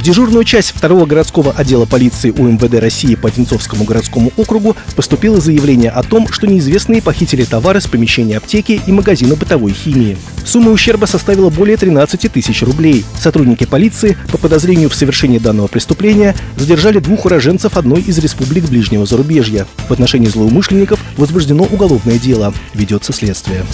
В дежурную часть второго городского отдела полиции УМВД России по Одинцовскому городскому округу поступило заявление о том, что неизвестные похитили товары с помещения аптеки и магазина бытовой химии. Сумма ущерба составила более 13 тысяч рублей. Сотрудники полиции по подозрению в совершении данного преступления задержали двух уроженцев одной из республик ближнего зарубежья. В отношении злоумышленников возбуждено уголовное дело. Ведется следствие.